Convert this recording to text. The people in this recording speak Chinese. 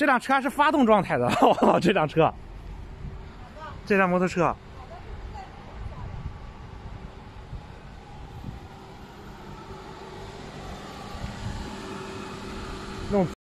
这辆车是发动状态的，这辆车，这辆摩托车。弄。